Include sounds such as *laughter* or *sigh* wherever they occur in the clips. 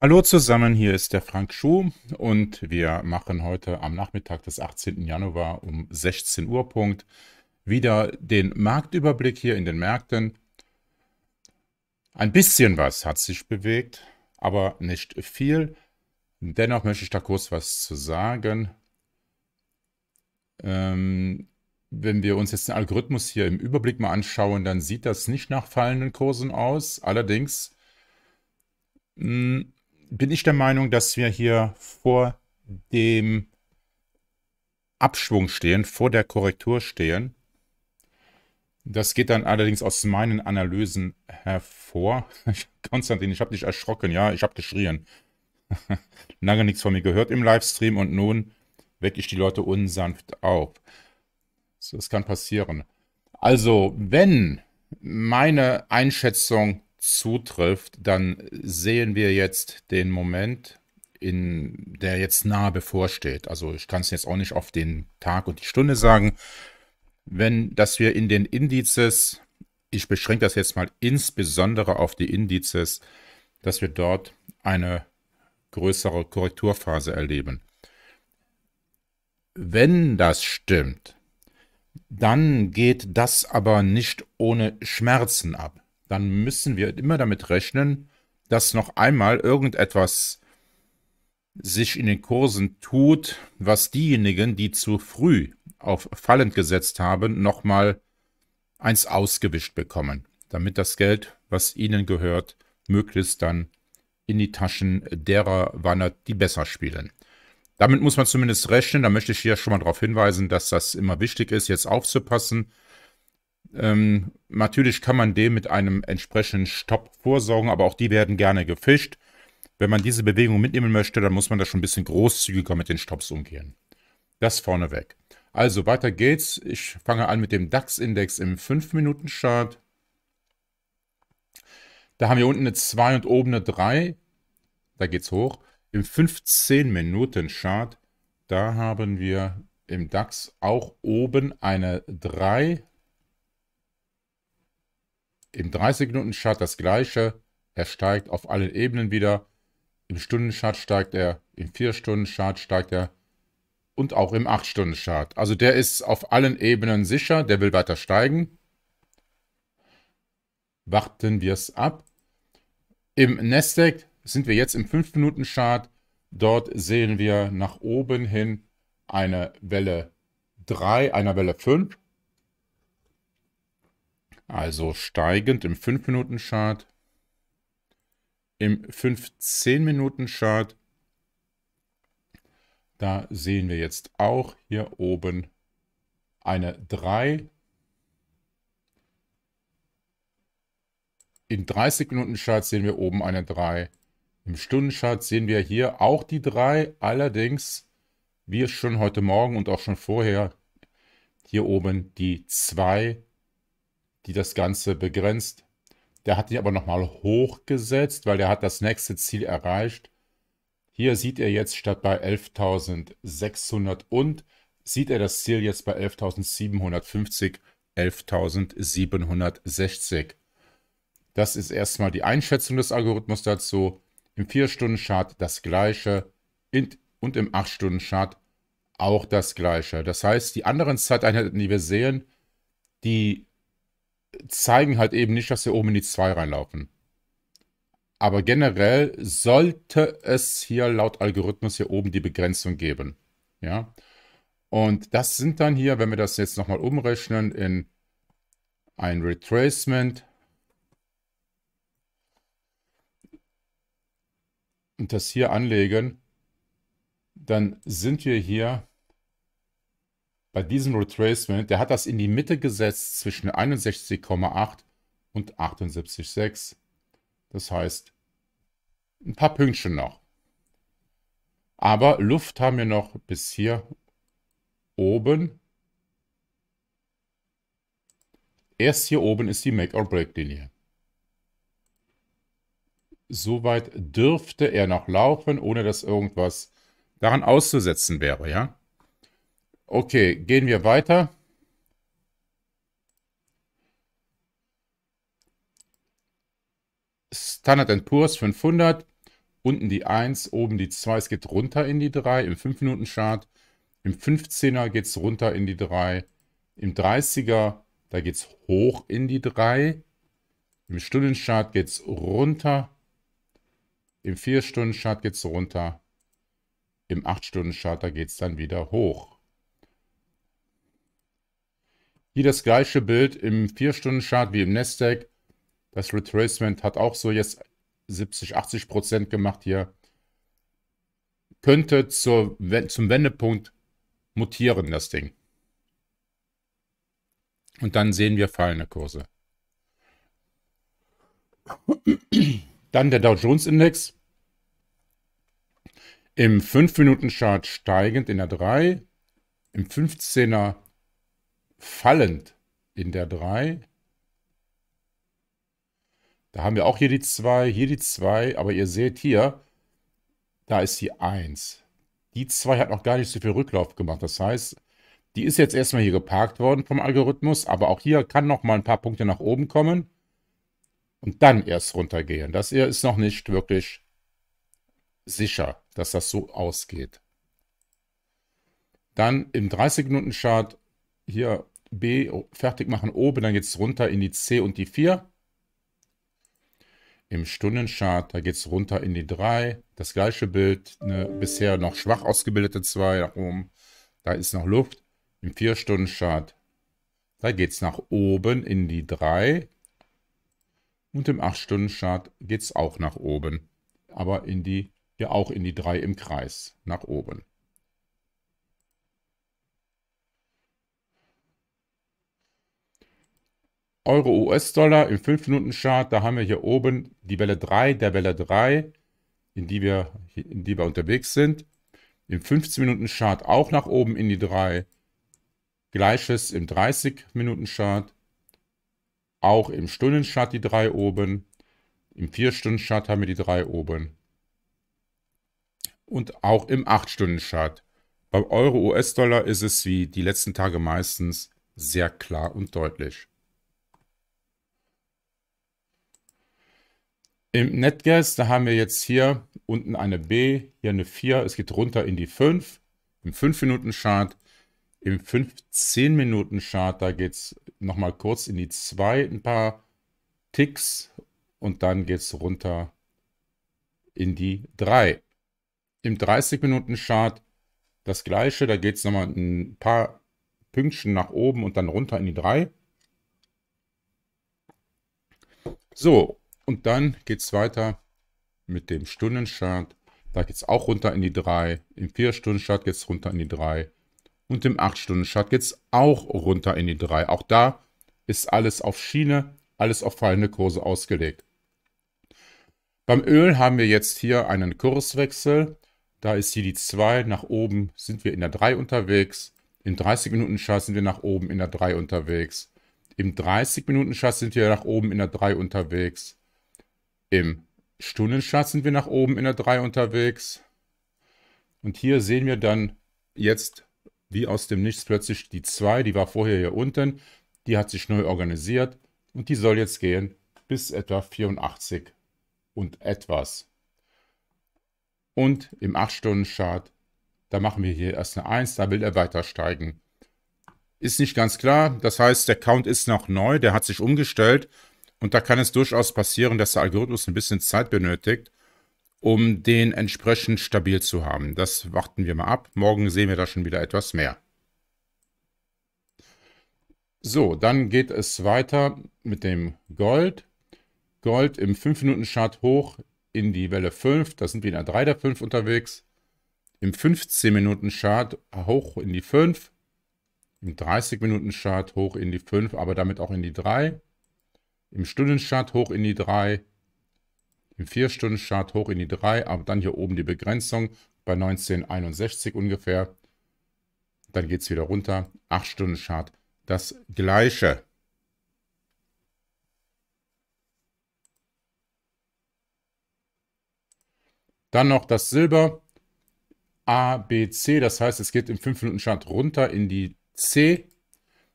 Hallo zusammen, hier ist der Frank Schuh und wir machen heute am Nachmittag des 18. Januar um 16 Uhr Punkt wieder den Marktüberblick hier in den Märkten. Ein bisschen was hat sich bewegt, aber nicht viel. Dennoch möchte ich da kurz was zu sagen. Ähm, wenn wir uns jetzt den Algorithmus hier im Überblick mal anschauen, dann sieht das nicht nach fallenden Kursen aus. Allerdings mh, hm, bin ich der Meinung, dass wir hier vor dem Abschwung stehen, vor der Korrektur stehen. Das geht dann allerdings aus meinen Analysen hervor. *laughs* Konstantin, ich habe dich erschrocken, ja, ich habe geschrien. *laughs* Lange nichts von mir gehört im Livestream und nun wecke ich die Leute unsanft auf. So, das kann passieren. Also, wenn meine Einschätzung zutrifft, dann sehen wir jetzt den Moment, in der jetzt nahe bevorsteht. Also ich kann es jetzt auch nicht auf den Tag und die Stunde sagen. Wenn, dass wir in den Indizes, ich beschränke das jetzt mal insbesondere auf die Indizes, dass wir dort eine größere Korrekturphase erleben. Wenn das stimmt, dann geht das aber nicht ohne Schmerzen ab dann müssen wir immer damit rechnen, dass noch einmal irgendetwas sich in den Kursen tut, was diejenigen, die zu früh auf fallend gesetzt haben, nochmal eins ausgewischt bekommen, damit das Geld, was ihnen gehört, möglichst dann in die Taschen derer wandert, die besser spielen. Damit muss man zumindest rechnen. Da möchte ich hier schon mal darauf hinweisen, dass das immer wichtig ist, jetzt aufzupassen, ähm, natürlich kann man dem mit einem entsprechenden Stopp vorsorgen, aber auch die werden gerne gefischt. Wenn man diese Bewegung mitnehmen möchte, dann muss man da schon ein bisschen großzügiger mit den Stops umgehen. Das vorneweg. Also weiter geht's. Ich fange an mit dem DAX-Index im 5-Minuten-Chart. Da haben wir unten eine 2 und oben eine 3. Da geht's hoch. Im 15-Minuten-Chart, da haben wir im DAX auch oben eine 3 im 30-Minuten-Chart das gleiche. Er steigt auf allen Ebenen wieder. Im Stundenchart steigt er, im 4-Stunden-Chart steigt er und auch im 8-Stunden-Chart. Also der ist auf allen Ebenen sicher, der will weiter steigen. Warten wir es ab. Im Nasdaq sind wir jetzt im 5-Minuten-Chart. Dort sehen wir nach oben hin eine Welle 3, eine Welle 5 also steigend im 5-Minuten-Chart, im 15-Minuten-Chart. Da sehen wir jetzt auch hier oben eine 3. Im 30-Minuten-Chart sehen wir oben eine 3. Im Stundenchart sehen wir hier auch die 3, allerdings, wie es schon heute Morgen und auch schon vorher, hier oben die 2 die das Ganze begrenzt. Der hat die aber nochmal hochgesetzt, weil der hat das nächste Ziel erreicht. Hier sieht er jetzt statt bei 11.600 und sieht er das Ziel jetzt bei 11.750, 11.760. Das ist erstmal die Einschätzung des Algorithmus dazu. Im 4-Stunden-Chart das gleiche und im 8-Stunden-Chart auch das gleiche. Das heißt, die anderen Zeiteinheiten, die wir sehen, die zeigen halt eben nicht, dass wir oben in die 2 reinlaufen. Aber generell sollte es hier laut Algorithmus hier oben die Begrenzung geben. Ja. Und das sind dann hier, wenn wir das jetzt nochmal umrechnen in ein Retracement und das hier anlegen, dann sind wir hier bei diesem Retracement, der hat das in die Mitte gesetzt zwischen 61,8 und 78,6. Das heißt, ein paar Pünktchen noch. Aber Luft haben wir noch bis hier oben. Erst hier oben ist die Make-or-Break-Linie. Soweit dürfte er noch laufen, ohne dass irgendwas daran auszusetzen wäre, ja? Okay, gehen wir weiter. Standard Poor's 500. unten die 1, oben die 2. Es geht runter in die 3 im 5-Minuten-Chart. Im 15er geht es runter in die 3. Im 30er, da geht es hoch in die 3. Im Stundenchart geht es runter. Im 4-Stunden-Chart geht es runter. Im 8-Stunden-Chart, da geht es dann wieder hoch. Hier das gleiche Bild im 4-Stunden-Chart wie im Nasdaq. Das Retracement hat auch so jetzt 70, 80 Prozent gemacht hier. Könnte zur, zum Wendepunkt mutieren, das Ding. Und dann sehen wir fallende Kurse. Dann der Dow Jones Index. Im 5-Minuten-Chart steigend in der 3. Im 15er fallend in der 3. Da haben wir auch hier die 2, hier die 2, aber ihr seht hier, da ist die 1. Die 2 hat noch gar nicht so viel Rücklauf gemacht. Das heißt, die ist jetzt erstmal hier geparkt worden vom Algorithmus, aber auch hier kann noch mal ein paar Punkte nach oben kommen und dann erst runtergehen. Das hier ist noch nicht wirklich sicher, dass das so ausgeht. Dann im 30-Minuten-Chart hier B fertig machen oben, dann geht es runter in die C und die 4. Im Stundenchart, da geht es runter in die 3. Das gleiche Bild, eine bisher noch schwach ausgebildete 2 nach oben. Da ist noch Luft. Im 4-Stunden-Chart, da geht es nach oben in die 3. Und im 8-Stunden-Chart geht es auch nach oben. Aber in die, ja auch in die 3 im Kreis, nach oben. Euro-US-Dollar im 5-Minuten-Chart, da haben wir hier oben die Welle 3 der Welle 3, in die wir, in die wir unterwegs sind. Im 15-Minuten-Chart auch nach oben in die 3. Gleiches im 30-Minuten-Chart. Auch im Stundenchart die 3 oben. Im 4-Stunden-Chart haben wir die 3 oben. Und auch im 8-Stunden-Chart. Beim Euro-US-Dollar ist es wie die letzten Tage meistens sehr klar und deutlich. Im NetGas, da haben wir jetzt hier unten eine B, hier eine 4, es geht runter in die 5, im 5-Minuten-Chart. Im 15-Minuten-Chart, da geht es nochmal kurz in die 2, ein paar Ticks und dann geht es runter in die 3. Im 30-Minuten-Chart das gleiche, da geht es nochmal ein paar Pünktchen nach oben und dann runter in die 3. So, und dann geht es weiter mit dem Stundenchart. Da geht es auch runter in die 3. Im 4-Stunden-Chart geht es runter in die 3. Und im 8-Stunden-Chart geht es auch runter in die 3. Auch da ist alles auf Schiene, alles auf fallende Kurse ausgelegt. Beim Öl haben wir jetzt hier einen Kurswechsel. Da ist hier die 2, nach oben sind wir in der 3 unterwegs. Im 30-Minuten-Chart sind wir nach oben in der 3 unterwegs. Im 30-Minuten-Chart sind wir nach oben in der 3 unterwegs. Im Stundenchart sind wir nach oben in der 3 unterwegs. Und hier sehen wir dann jetzt, wie aus dem Nichts plötzlich die 2, die war vorher hier unten, die hat sich neu organisiert und die soll jetzt gehen bis etwa 84 und etwas. Und im 8-Stunden-Chart, da machen wir hier erst eine 1, da will er weiter steigen. Ist nicht ganz klar, das heißt, der Count ist noch neu, der hat sich umgestellt und da kann es durchaus passieren, dass der Algorithmus ein bisschen Zeit benötigt, um den entsprechend stabil zu haben. Das warten wir mal ab. Morgen sehen wir da schon wieder etwas mehr. So, dann geht es weiter mit dem Gold. Gold im 5-Minuten-Chart hoch in die Welle 5. Da sind wir in der 3 der 5 unterwegs. Im 15-Minuten-Chart hoch in die 5. Im 30-Minuten-Chart hoch in die 5, aber damit auch in die 3. Im Stundenchart hoch in die 3, im 4-Stunden-Chart hoch in die 3, aber dann hier oben die Begrenzung bei 1961 ungefähr. Dann geht es wieder runter. 8-Stunden-Chart das gleiche. Dann noch das Silber. A, B, C. Das heißt, es geht im 5-Minuten-Chart runter in die C.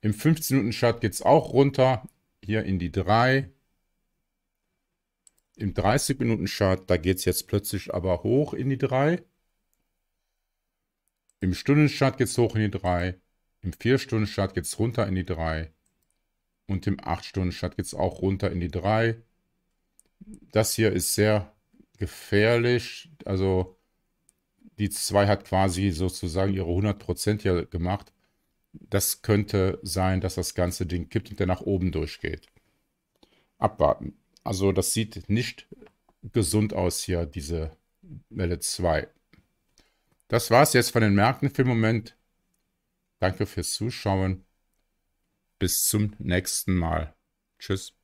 Im 15-Minuten-Chart geht es auch runter hier in die 3. Im 30-Minuten-Chart, da geht es jetzt plötzlich aber hoch in die 3. Im Stundenchart geht es hoch in die 3. Im 4-Stunden-Chart geht es runter in die 3. Und im 8-Stunden-Chart geht es auch runter in die 3. Das hier ist sehr gefährlich. Also die 2 hat quasi sozusagen ihre 100% hier gemacht. Das könnte sein, dass das ganze Ding kippt und der nach oben durchgeht. Abwarten. Also das sieht nicht gesund aus hier, diese Welle 2. Das war es jetzt von den Märkten für den Moment. Danke fürs Zuschauen. Bis zum nächsten Mal. Tschüss.